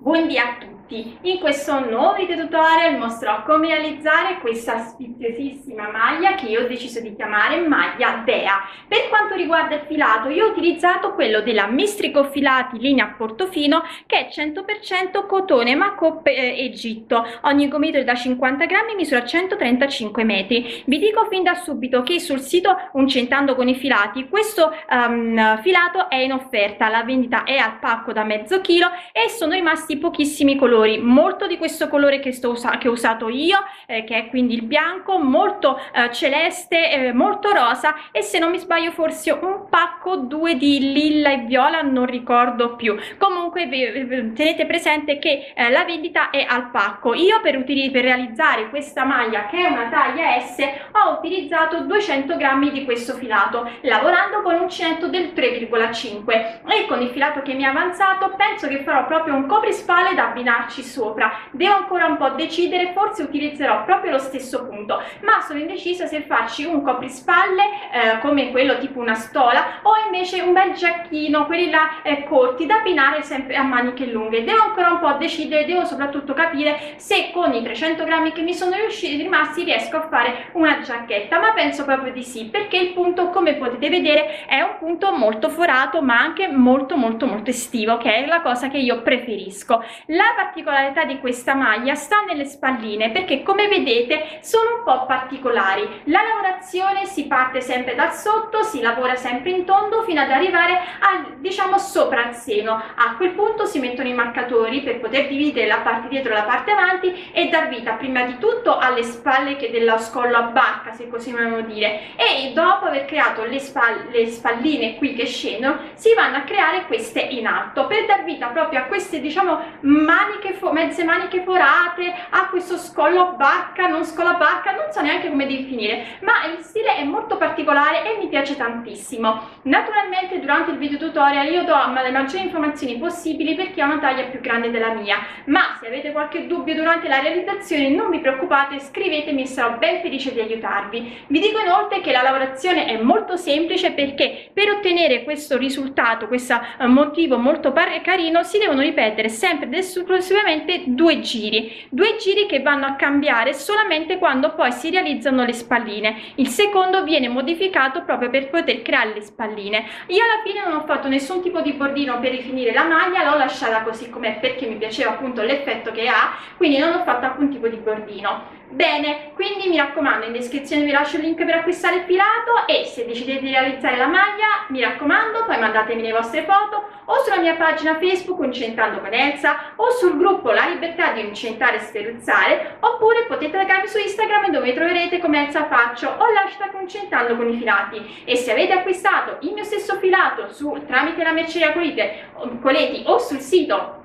Buondì a tutti! In questo nuovo video tutorial mostrerò come realizzare questa sfiziosissima maglia che io ho deciso di chiamare maglia Dea. Per quanto riguarda il filato io ho utilizzato quello della Mistrico Filati linea Portofino che è 100% cotone Macop eh, Egitto. Ogni gomitolo da 50 grammi misura 135 metri. Vi dico fin da subito che sul sito Uncentando con i filati questo um, filato è in offerta, la vendita è al pacco da mezzo chilo e sono rimasti pochissimi colori. Molto di questo colore che, sto usa che ho usato io eh, che è quindi il bianco molto eh, celeste eh, molto rosa e se non mi sbaglio forse un pacco due di lilla e viola non ricordo più. Comunque tenete presente che eh, la vendita è al pacco. Io per, per realizzare questa maglia che è una taglia S ho utilizzato 200 grammi di questo filato lavorando con uncinetto del 3,5 e con il filato che mi è avanzato penso che farò proprio un coprispalle da abbinare lavorarci sopra. Devo ancora un po' decidere forse utilizzerò proprio lo stesso punto ma sono indecisa se farci un coprispalle eh, come quello tipo una stola o invece un bel giacchino quelli là eh, corti da abbinare sempre a maniche lunghe. Devo ancora un po' decidere devo soprattutto capire se con i 300 grammi che mi sono riusciti rimasti riesco a fare una giacchetta ma penso proprio di sì perché il punto come potete vedere è un punto molto forato ma anche molto molto molto estivo che è la cosa che io preferisco la particolarità di questa maglia sta nelle spalline perché come vedete sono un po' particolari. La lavorazione si parte sempre dal sotto si lavora sempre in tondo fino ad arrivare al diciamo sopra il seno. A quel punto si mettono i marcatori per poter dividere la parte dietro e la parte avanti e dar vita prima di tutto alle spalle che dello scollo a barca se così vogliamo dire. E dopo aver creato le, spalle, le spalline qui che scendono si vanno a creare queste in alto. Per dar vita proprio a queste diciamo mani maniche mezze maniche forate ha questo scollo a barca non scollo a barca non so neanche come definire ma il stile è molto particolare e mi piace tantissimo. Naturalmente durante il video tutorial io do le maggiori informazioni possibili perché ho una taglia più grande della mia ma se avete qualche dubbio durante la realizzazione non vi preoccupate scrivetemi sarò ben felice di aiutarvi. Vi dico inoltre che la lavorazione è molto semplice perché per ottenere questo risultato questo eh, motivo molto carino si devono ripetere sempre ed esclusivamente esclusivamente due giri. Due giri che vanno a cambiare solamente quando poi si realizzano le spalline. Il secondo viene modificato proprio per poter creare le spalline. Io alla fine non ho fatto nessun tipo di bordino per rifinire la maglia l'ho lasciata così com'è perché mi piaceva appunto l'effetto che ha quindi non ho fatto alcun tipo di bordino. Bene, quindi mi raccomando, in descrizione vi lascio il link per acquistare il filato e se decidete di realizzare la maglia, mi raccomando, poi mandatemi le vostre foto o sulla mia pagina Facebook Incentando con Elsa o sul gruppo La Libertà di Incentare e Steruzzare oppure potete taggarmi su Instagram dove troverete come Elsa Faccio o l'hashtag Incentando con i filati. E se avete acquistato il mio stesso filato su, tramite la merceria Coleti o sul sito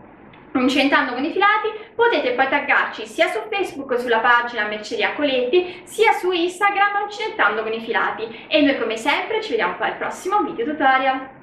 Incentando con i filati potete poi taggarci sia su Facebook sulla pagina Merceria Coletti sia su Instagram Incentando con i filati. E noi come sempre ci vediamo poi al prossimo video tutorial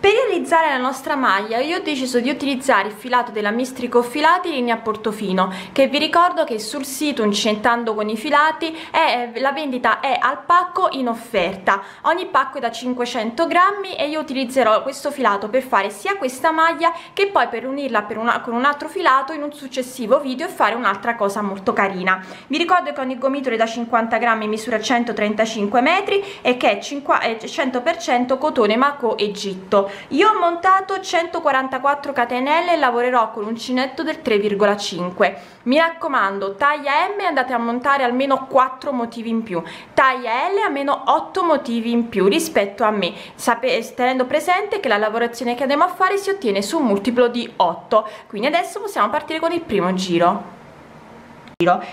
per realizzare la nostra maglia io ho deciso di utilizzare il filato della Mistrico Filati linea Portofino che vi ricordo che sul sito Incentando con i filati è, la vendita è al pacco in offerta. Ogni pacco è da 500 grammi e io utilizzerò questo filato per fare sia questa maglia che poi per unirla per una, con un altro filato in un successivo video e fare un'altra cosa molto carina. Vi ricordo che ogni gomitolo da 50 grammi misura 135 metri e che è 100% cotone Maco Egitto io ho montato 144 catenelle e lavorerò con uncinetto del 3,5 mi raccomando taglia M andate a montare almeno 4 motivi in più. Taglia L almeno 8 motivi in più rispetto a me. Sape tenendo presente che la lavorazione che andiamo a fare si ottiene su un multiplo di 8 quindi adesso possiamo partire con il primo giro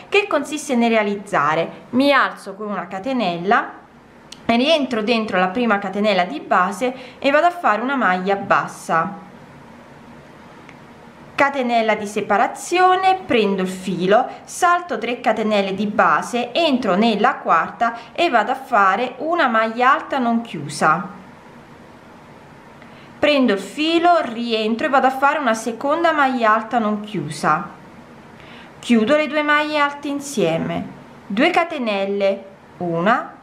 che consiste nel realizzare. Mi alzo con una catenella rientro dentro la prima catenella di base e vado a fare una maglia bassa. Catenella di separazione prendo il filo salto 3 catenelle di base entro nella quarta e vado a fare una maglia alta non chiusa. Prendo il filo rientro e vado a fare una seconda maglia alta non chiusa. Chiudo le due maglie alte insieme. 2 catenelle una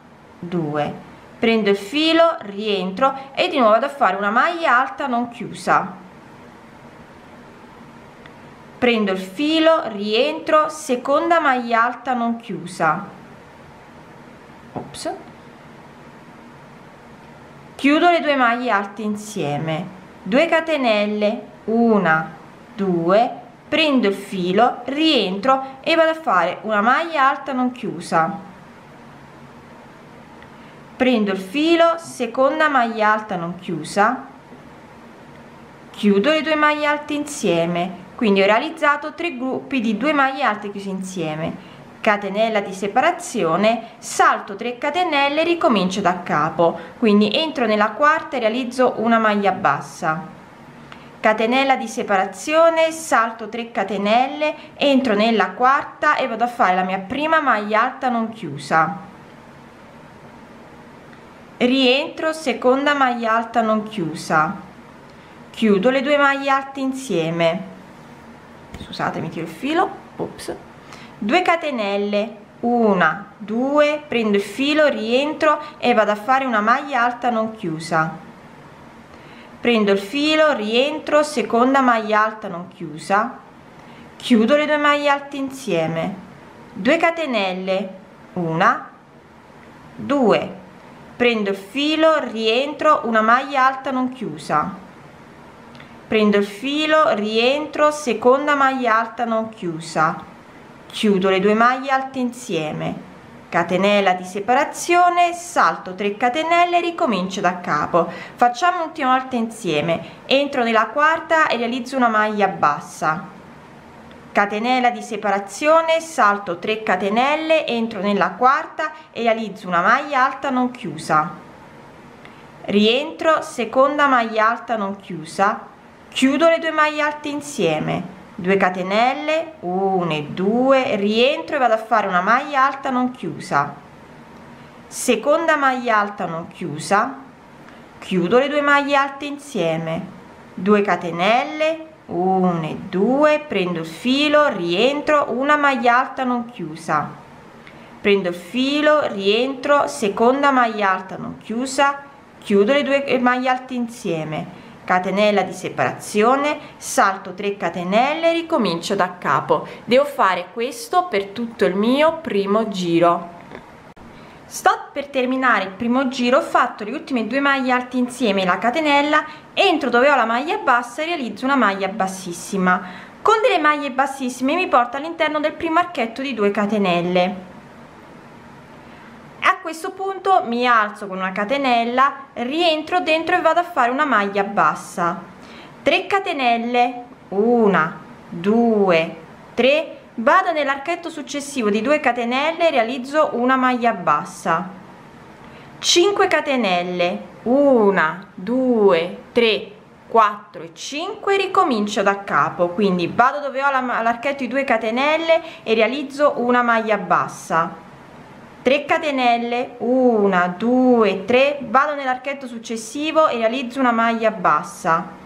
2 prendo il filo rientro e di nuovo vado a fare una maglia alta non chiusa. Prendo il filo rientro seconda maglia alta non chiusa. Ops. chiudo le due maglie alte insieme. 2 catenelle una 2 prendo il filo rientro e vado a fare una maglia alta non chiusa prendo il filo seconda maglia alta non chiusa. Chiudo le due maglie alte insieme. Quindi ho realizzato tre gruppi di due maglie alte chiuse insieme. Catenella di separazione salto 3 catenelle ricomincio da capo. Quindi entro nella quarta e realizzo una maglia bassa. Catenella di separazione salto 3 catenelle entro nella quarta e vado a fare la mia prima maglia alta non chiusa rientro seconda maglia alta non chiusa. Chiudo le due maglie alte insieme. Scusatemi tiro il filo. Ops. 2 catenelle. Una due. Prendo il filo rientro e vado a fare una maglia alta non chiusa. Prendo il filo rientro seconda maglia alta non chiusa. Chiudo le due maglie alte insieme. 2 catenelle. Una 2 prendo il filo rientro una maglia alta non chiusa. Prendo il filo rientro seconda maglia alta non chiusa. Chiudo le due maglie alte insieme. Catenella di separazione salto 3 catenelle ricomincio da capo. Facciamo un'ultima volta insieme. Entro nella quarta e realizzo una maglia bassa catenella di separazione salto 3 catenelle entro nella quarta e realizzo una maglia alta non chiusa. Rientro seconda maglia alta non chiusa. Chiudo le due maglie alte insieme. 2 catenelle 1 e 2 rientro e vado a fare una maglia alta non chiusa. Seconda maglia alta non chiusa. Chiudo le due maglie alte insieme. 2 catenelle 1 e 2 prendo il filo rientro una maglia alta non chiusa. Prendo il filo rientro seconda maglia alta non chiusa chiudo le due maglie alte insieme. Catenella di separazione salto 3 catenelle ricomincio da capo. Devo fare questo per tutto il mio primo giro. Sto per terminare il primo giro ho fatto le ultime due maglie alte insieme la catenella entro dove ho la maglia bassa e realizzo una maglia bassissima. Con delle maglie bassissime mi porta all'interno del primo archetto di 2 catenelle. A questo punto mi alzo con una catenella rientro dentro e vado a fare una maglia bassa. 3 catenelle 1 2 3 vado nell'archetto successivo di 2 catenelle realizzo una maglia bassa. 5 catenelle 1 2 3 4 e 5 ricomincio da capo. Quindi vado dove ho l'archetto di 2 catenelle e realizzo una maglia bassa. 3 catenelle 1 2 3 vado nell'archetto successivo e realizzo una maglia bassa.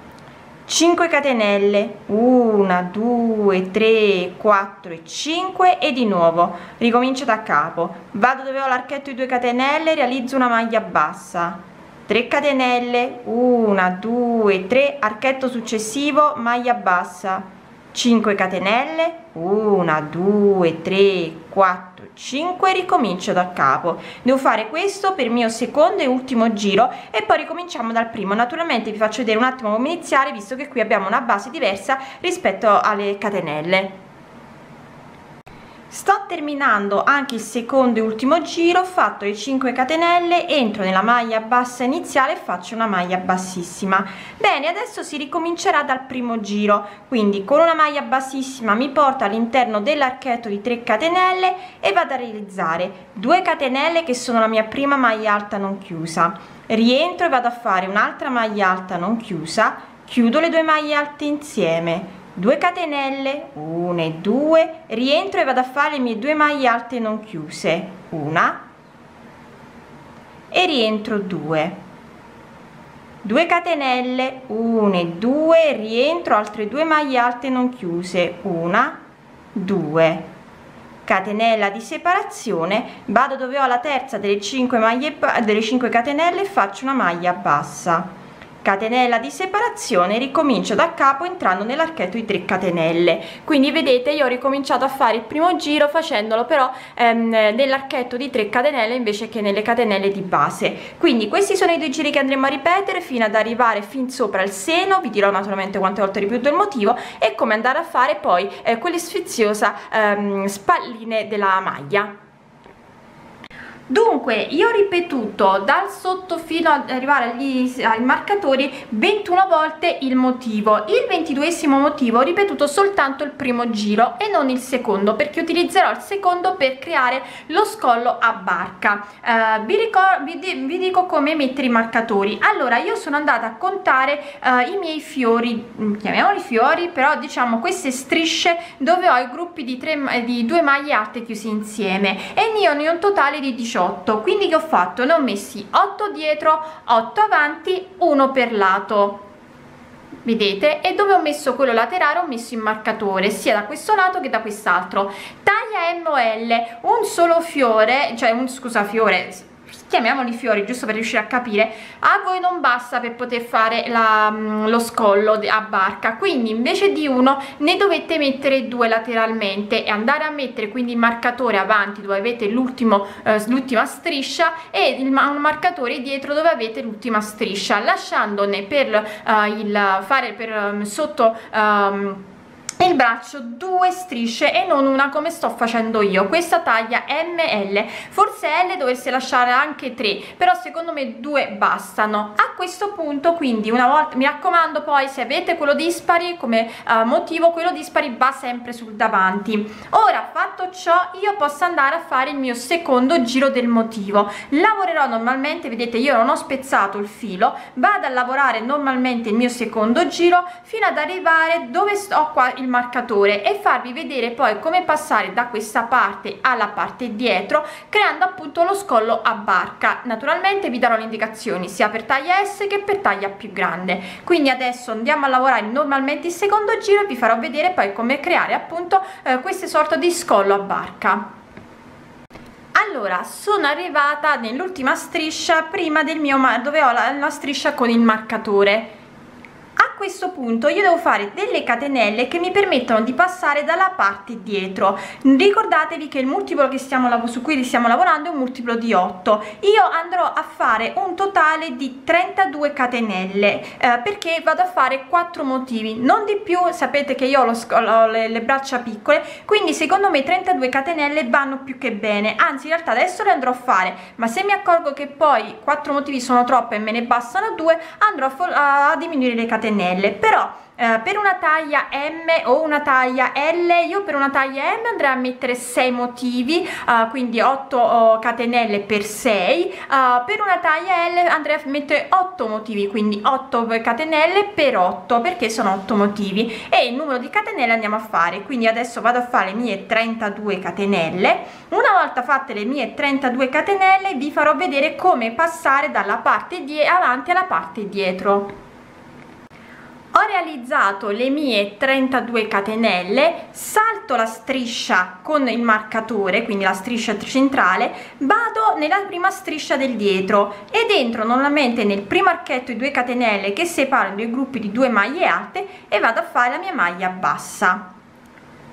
5 catenelle 1 2 3 4 e 5 e di nuovo ricomincio da capo. Vado dove ho l'archetto di 2 catenelle realizzo una maglia bassa 3 catenelle 1 2 3 archetto successivo maglia bassa. 5 catenelle 1 2 3 4 5 ricomincio da capo. Devo fare questo per il mio secondo e ultimo giro e poi ricominciamo dal primo. Naturalmente vi faccio vedere un attimo come iniziare visto che qui abbiamo una base diversa rispetto alle catenelle sto terminando anche il secondo e ultimo giro ho fatto le 5 catenelle entro nella maglia bassa iniziale e faccio una maglia bassissima. Bene adesso si ricomincerà dal primo giro quindi con una maglia bassissima mi porto all'interno dell'archetto di 3 catenelle e vado a realizzare 2 catenelle che sono la mia prima maglia alta non chiusa. Rientro e vado a fare un'altra maglia alta non chiusa chiudo le due maglie alte insieme 2 catenelle 1 e 2 rientro e vado a fare le mie due maglie alte non chiuse. Una. E rientro 2 2 catenelle 1 e 2 rientro altre due maglie alte non chiuse. Una. 2 catenella di separazione vado dove ho la terza delle 5 maglie delle 5 catenelle e faccio una maglia bassa catenella di separazione ricomincio da capo entrando nell'archetto di 3 catenelle quindi vedete io ho ricominciato a fare il primo giro facendolo però ehm, nell'archetto di 3 catenelle invece che nelle catenelle di base. Quindi questi sono i due giri che andremo a ripetere fino ad arrivare fin sopra il seno. Vi dirò naturalmente quante volte ripeto il motivo e come andare a fare poi eh, quelle sfiziosa ehm, spalline della maglia dunque io ho ripetuto dal sotto fino ad arrivare agli, ai marcatori 21 volte il motivo. Il ventiduesimo motivo ho ripetuto soltanto il primo giro e non il secondo perché utilizzerò il secondo per creare lo scollo a barca. Eh, vi, vi, vi, dico come mettere i marcatori. Allora io sono andata a contare eh, i miei fiori mm, chiamiamoli fiori però diciamo queste strisce dove ho i gruppi di, tre, di due maglie alte chiusi insieme. E ne ho un totale di 18 18 quindi che ho fatto? Ne ho messi 8 dietro 8 avanti 1 per lato. Vedete? E dove ho messo quello laterale? Ho messo il marcatore sia da questo lato che da quest'altro. Taglia MOL un solo fiore cioè un scusa fiore chiamiamoli fiori giusto per riuscire a capire. A voi non basta per poter fare la, mm, lo scollo a barca. Quindi invece di uno ne dovete mettere due lateralmente e andare a mettere quindi il marcatore avanti dove avete eh, l'ultima striscia e il, marcatore dietro dove avete l'ultima striscia lasciandone per eh, il fare per um, sotto um, il braccio due strisce e non una come sto facendo io. Questa taglia ml forse l dovesse lasciare anche tre però secondo me due bastano. A questo punto quindi una volta mi raccomando poi se avete quello dispari come uh, motivo quello dispari va sempre sul davanti. Ora fatto ciò io posso andare a fare il mio secondo giro del motivo. Lavorerò normalmente vedete io non ho spezzato il filo. Vado a lavorare normalmente il mio secondo giro fino ad arrivare dove sto qua il marcatore e farvi vedere poi come passare da questa parte alla parte dietro creando appunto lo scollo a barca. Naturalmente vi darò le indicazioni sia per taglia S che per taglia più grande. Quindi adesso andiamo a lavorare normalmente il secondo giro e vi farò vedere poi come creare appunto eh, queste sorte di scollo a barca. Allora sono arrivata nell'ultima striscia prima del mio dove ho la, la striscia con il marcatore questo punto io devo fare delle catenelle che mi permettono di passare dalla parte dietro. Ricordatevi che il multiplo che stiamo su cui stiamo lavorando è un multiplo di 8 io andrò a fare un totale di 32 catenelle eh, perché vado a fare 4 motivi. Non di più sapete che io ho, ho le, le braccia piccole quindi secondo me 32 catenelle vanno più che bene. Anzi in realtà adesso le andrò a fare ma se mi accorgo che poi 4 motivi sono troppe e me ne bastano 2 andrò a, a diminuire le catenelle catenelle però eh, per una taglia M o una taglia L io per una taglia M andrei a mettere 6 motivi uh, quindi 8 uh, catenelle per 6 uh, per una taglia L andrei a mettere 8 motivi quindi 8 catenelle per 8 perché sono 8 motivi. E il numero di catenelle andiamo a fare quindi adesso vado a fare le mie 32 catenelle. Una volta fatte le mie 32 catenelle vi farò vedere come passare dalla parte di avanti alla parte dietro ho realizzato le mie 32 catenelle salto la striscia con il marcatore quindi la striscia centrale vado nella prima striscia del dietro ed entro normalmente nel primo archetto i due catenelle che separano i due gruppi di due maglie alte e vado a fare la mia maglia bassa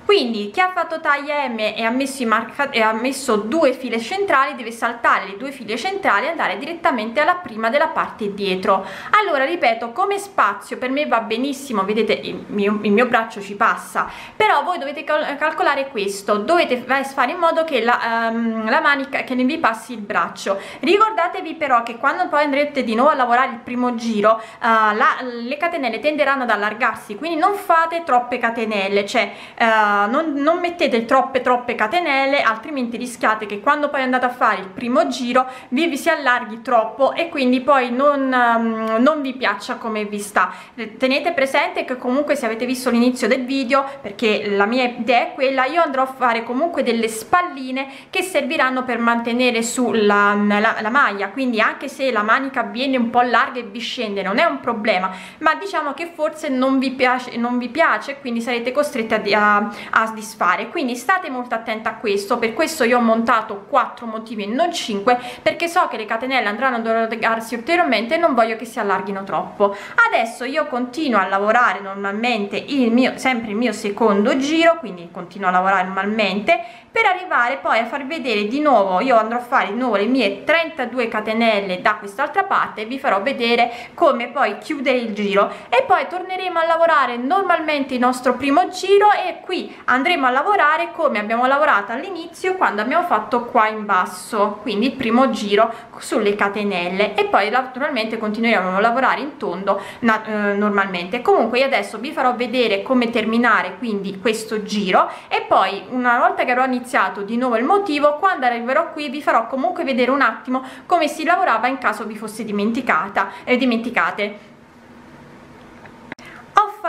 quindi chi ha fatto taglia M e ha messo, i marca e ha messo due file centrali deve saltare le due file centrali e andare direttamente alla prima della parte dietro. Allora ripeto come spazio per me va benissimo vedete il mio, il mio braccio ci passa. Però voi dovete cal calcolare questo dovete fare in modo che la, um, la manica che ne vi passi il braccio. Ricordatevi però che quando poi andrete di nuovo a lavorare il primo giro uh, la, le catenelle tenderanno ad allargarsi quindi non fate troppe catenelle cioè uh, non, non, mettete troppe troppe catenelle altrimenti rischiate che quando poi andate a fare il primo giro vi, vi si allarghi troppo e quindi poi non, um, non vi piaccia come vi sta. Tenete presente che comunque se avete visto l'inizio del video perché la mia idea è quella io andrò a fare comunque delle spalline che serviranno per mantenere sulla la, la maglia quindi anche se la manica viene un po' larga e vi scende non è un problema ma diciamo che forse non vi piace non vi piace quindi sarete costretti a, a a disfare. Quindi state molto attenti a questo. Per questo io ho montato 4 motivi e non 5 perché so che le catenelle andranno ad allargarsi ulteriormente e non voglio che si allarghino troppo. Adesso io continuo a lavorare normalmente il mio sempre il mio secondo giro quindi continuo a lavorare normalmente per arrivare poi a far vedere di nuovo io andrò a fare di nuovo le mie 32 catenelle da quest'altra parte e vi farò vedere come poi chiudere il giro. E poi torneremo a lavorare normalmente il nostro primo giro e qui andremo a lavorare come abbiamo lavorato all'inizio quando abbiamo fatto qua in basso quindi il primo giro sulle catenelle e poi naturalmente continueremo a lavorare in tondo eh, normalmente. Comunque io adesso vi farò vedere come terminare quindi questo giro e poi una volta che avrò iniziato di nuovo il motivo quando arriverò qui vi farò comunque vedere un attimo come si lavorava in caso vi fosse dimenticata e eh, dimenticate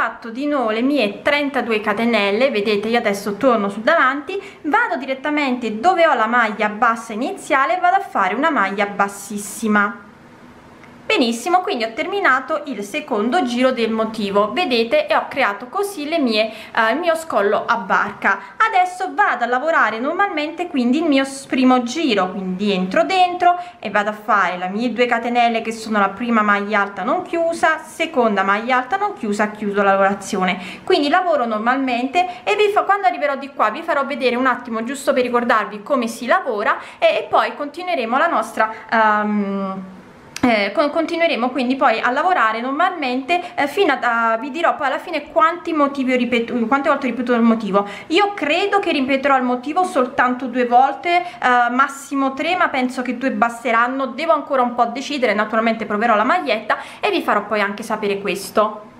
fatto di nuovo le mie 32 catenelle vedete io adesso torno su davanti vado direttamente dove ho la maglia bassa iniziale vado a fare una maglia bassissima benissimo quindi ho terminato il secondo giro del motivo. Vedete e ho creato così le mie eh, il mio scollo a barca. Adesso vado a lavorare normalmente quindi il mio primo giro quindi entro dentro e vado a fare le mie due catenelle che sono la prima maglia alta non chiusa seconda maglia alta non chiusa chiuso la lavorazione. Quindi lavoro normalmente e vi fa quando arriverò di qua vi farò vedere un attimo giusto per ricordarvi come si lavora e, e poi continueremo la nostra um, eh, continueremo quindi poi a lavorare normalmente eh, fino a vi dirò poi alla fine quanti motivi ho ripetuto quante volte ho ripetuto il motivo. Io credo che ripeterò il motivo soltanto due volte eh, massimo tre ma penso che due basteranno. Devo ancora un po' decidere naturalmente proverò la maglietta e vi farò poi anche sapere questo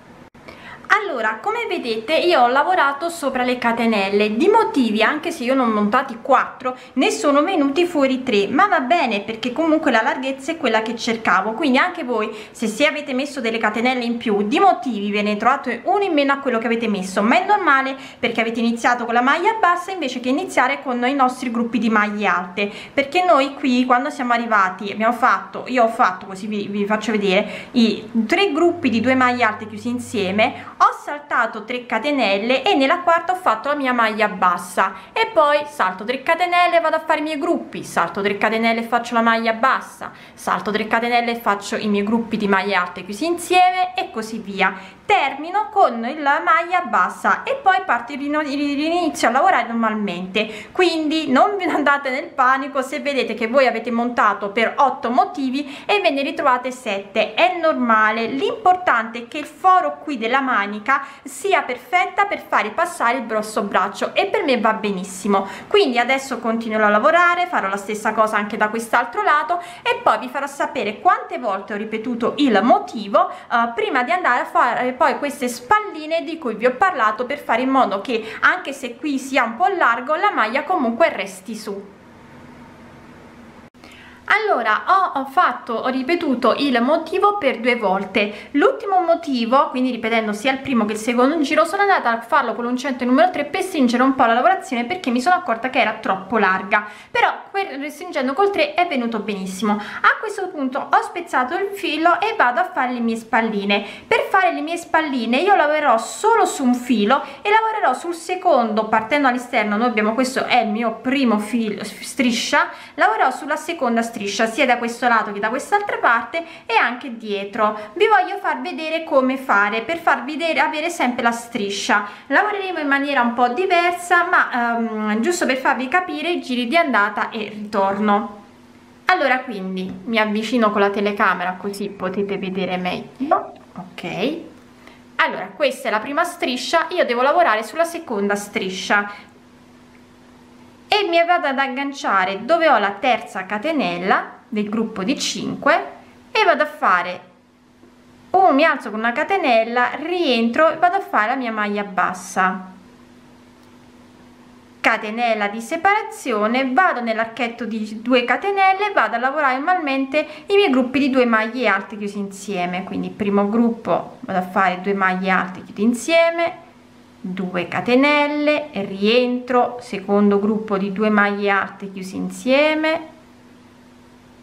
allora come vedete io ho lavorato sopra le catenelle. Di motivi anche se io non ho montati 4 ne sono venuti fuori 3 ma va bene perché comunque la larghezza è quella che cercavo. Quindi anche voi se si avete messo delle catenelle in più di motivi ve ne trovate uno in meno a quello che avete messo. Ma è normale perché avete iniziato con la maglia bassa invece che iniziare con i nostri gruppi di maglie alte. Perché noi qui quando siamo arrivati abbiamo fatto io ho fatto così vi, vi faccio vedere i tre gruppi di due maglie alte chiusi insieme ho Aslak saltato 3 catenelle e nella quarta ho fatto la mia maglia bassa. E poi salto 3 catenelle vado a fare i miei gruppi. Salto 3 catenelle e faccio la maglia bassa. Salto 3 catenelle e faccio i miei gruppi di maglie alte chiusi insieme e così via. Termino con la maglia bassa e poi parto inizio a lavorare normalmente. Quindi non vi andate nel panico se vedete che voi avete montato per 8 motivi e ve ne ritrovate 7 è normale. L'importante è che il foro qui della manica sia perfetta per fare passare il grosso braccio e per me va benissimo. Quindi adesso continuo a lavorare farò la stessa cosa anche da quest'altro lato e poi vi farò sapere quante volte ho ripetuto il motivo uh, prima di andare a fare poi queste spalline di cui vi ho parlato per fare in modo che anche se qui sia un po' largo la maglia comunque resti su allora ho, ho, fatto ho ripetuto il motivo per due volte. L'ultimo motivo quindi ripetendo sia il primo che il secondo giro sono andata a farlo con l'uncinetto numero 3 per stringere un po' la lavorazione perché mi sono accorta che era troppo larga. Però restringendo col 3 è venuto benissimo. A questo punto ho spezzato il filo e vado a fare le mie spalline. Per fare le mie spalline io lavorerò solo su un filo e lavorerò sul secondo partendo all'esterno noi abbiamo questo è il mio primo filo striscia lavorerò sulla seconda striscia striscia sia da questo lato che da quest'altra parte e anche dietro. Vi voglio far vedere come fare per farvi vedere avere sempre la striscia. Lavoreremo in maniera un po' diversa ma um, giusto per farvi capire i giri di andata e ritorno. Allora quindi mi avvicino con la telecamera così potete vedere meglio. Ok. Allora questa è la prima striscia. Io devo lavorare sulla seconda striscia e mi vado ad agganciare dove ho la terza catenella del gruppo di 5 e vado a fare un mi alzo con una catenella rientro e vado a fare la mia maglia bassa. Catenella di separazione vado nell'archetto di 2 catenelle vado a lavorare normalmente i miei gruppi di due maglie alte chiusi insieme. Quindi primo gruppo vado a fare due maglie alte chiusi insieme 2 catenelle rientro secondo gruppo di 2 maglie alte chiusi insieme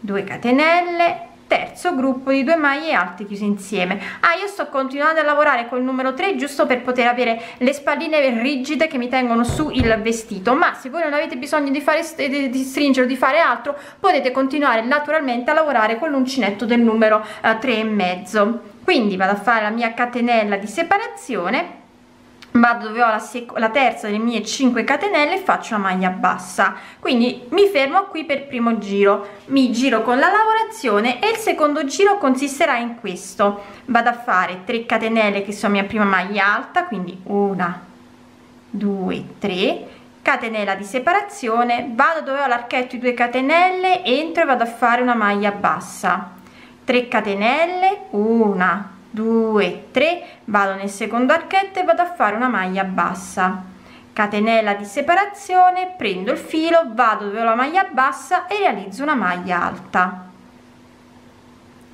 2 catenelle terzo gruppo di due maglie alte chiuse insieme. Ah io sto continuando a lavorare col numero 3 giusto per poter avere le spalline rigide che mi tengono su il vestito. Ma se voi non avete bisogno di fare di stringere o di fare altro potete continuare naturalmente a lavorare con l'uncinetto del numero eh, 3 e mezzo. Quindi vado a fare la mia catenella di separazione vado dove ho la, la, terza delle mie 5 catenelle e faccio una maglia bassa. Quindi mi fermo qui per primo giro. Mi giro con la lavorazione e il secondo giro consisterà in questo. Vado a fare 3 catenelle che sono mia prima maglia alta quindi una 2 3 catenella di separazione. Vado dove ho l'archetto di 2 catenelle entro e vado a fare una maglia bassa. 3 catenelle una 2 3 vado nel secondo archetto e vado a fare una maglia bassa. Catenella di separazione prendo il filo vado dove ho la maglia bassa e realizzo una maglia alta.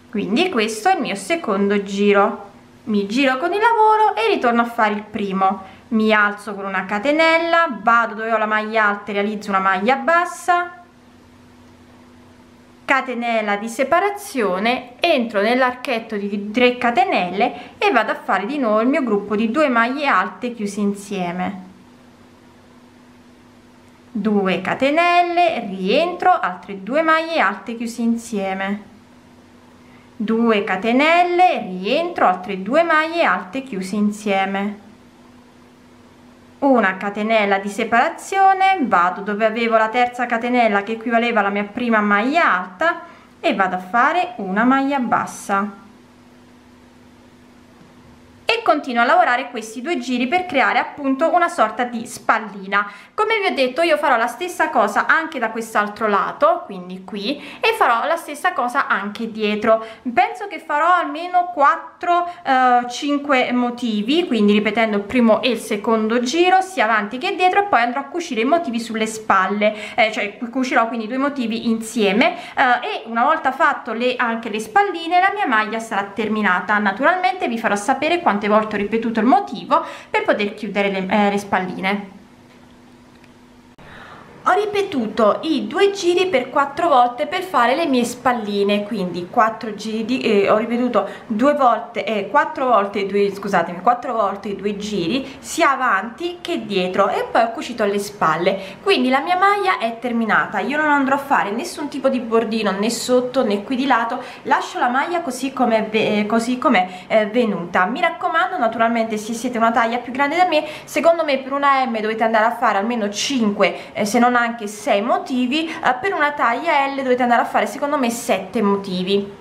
Quindi questo è il mio secondo giro. Mi giro con il lavoro e ritorno a fare il primo. Mi alzo con una catenella vado dove ho la maglia alta e realizzo una maglia bassa catenella di separazione entro nell'archetto di 3 catenelle e vado a fare di nuovo il mio gruppo di due maglie alte chiuse insieme. 2 catenelle rientro altre due maglie alte chiuse insieme. 2 catenelle rientro altre due maglie alte chiuse insieme una catenella di separazione vado dove avevo la terza catenella che equivaleva alla mia prima maglia alta e vado a fare una maglia bassa continuo a lavorare questi due giri per creare appunto una sorta di spallina. Come vi ho detto io farò la stessa cosa anche da quest'altro lato quindi qui e farò la stessa cosa anche dietro. Penso che farò almeno 4 eh, 5 motivi quindi ripetendo il primo e il secondo giro sia avanti che dietro e poi andrò a cucire i motivi sulle spalle eh, cioè cucirò quindi due motivi insieme eh, e una volta fatto le, anche le spalline la mia maglia sarà terminata. Naturalmente vi farò sapere quante volte ho ripetuto il motivo per poter chiudere le, eh, le spalline ho ripetuto i due giri per quattro volte per fare le mie spalline quindi quattro giri eh, ho ripetuto due volte eh, quattro volte due scusatemi quattro volte i due giri sia avanti che dietro e poi ho cucito alle spalle. Quindi la mia maglia è terminata io non andrò a fare nessun tipo di bordino né sotto né qui di lato lascio la maglia così come è così come è venuta. Mi raccomando naturalmente se siete una taglia più grande da me secondo me per una M dovete andare a fare almeno 5 eh, se non anche 6 motivi eh, per una taglia L dovete andare a fare secondo me 7 motivi